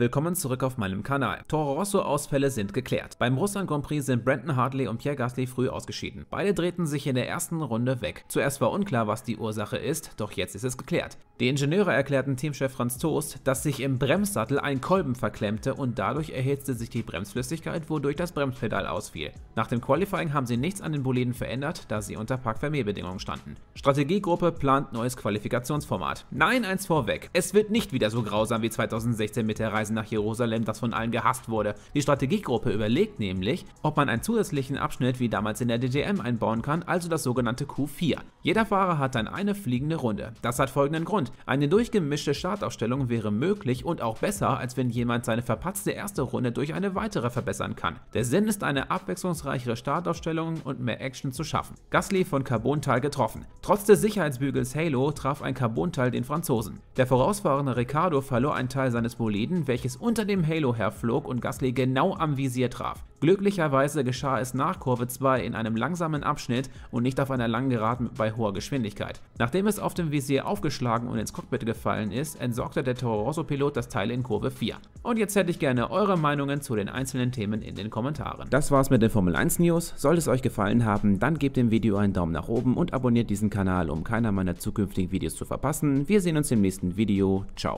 Willkommen zurück auf meinem Kanal. Toro Rosso Ausfälle sind geklärt. Beim Russland Grand Prix sind Brandon Hartley und Pierre Gasly früh ausgeschieden. Beide drehten sich in der ersten Runde weg. Zuerst war unklar, was die Ursache ist, doch jetzt ist es geklärt. Die Ingenieure erklärten Teamchef Franz Toast, dass sich im Bremssattel ein Kolben verklemmte und dadurch erhitzte sich die Bremsflüssigkeit, wodurch das Bremspedal ausfiel. Nach dem Qualifying haben sie nichts an den Boliden verändert, da sie unter Park-Vermehr-Bedingungen standen. Strategiegruppe plant neues Qualifikationsformat. Nein, eins vorweg. Es wird nicht wieder so grausam wie 2016 mit der Reise nach Jerusalem, das von allen gehasst wurde. Die Strategiegruppe überlegt nämlich, ob man einen zusätzlichen Abschnitt wie damals in der DTM einbauen kann, also das sogenannte Q4. Jeder Fahrer hat dann eine fliegende Runde. Das hat folgenden Grund. Eine durchgemischte Startaufstellung wäre möglich und auch besser, als wenn jemand seine verpatzte erste Runde durch eine weitere verbessern kann. Der Sinn ist eine abwechslungsreichere Startaufstellung und mehr Action zu schaffen. Gasly von Carbontal getroffen. Trotz des Sicherheitsbügels Halo traf ein Carbontal den Franzosen. Der vorausfahrende Ricardo verlor einen Teil seines Boliden, welches unter dem Halo herflog und Gasly genau am Visier traf. Glücklicherweise geschah es nach Kurve 2 in einem langsamen Abschnitt und nicht auf einer langen Geraden bei hoher Geschwindigkeit. Nachdem es auf dem Visier aufgeschlagen und ins Cockpit gefallen ist, entsorgte der Toro Rosso Pilot das Teil in Kurve 4. Und jetzt hätte ich gerne eure Meinungen zu den einzelnen Themen in den Kommentaren. Das war's mit den Formel 1 News. Sollte es euch gefallen haben, dann gebt dem Video einen Daumen nach oben und abonniert diesen Kanal, um keiner meiner zukünftigen Videos zu verpassen. Wir sehen uns im nächsten Video. Ciao.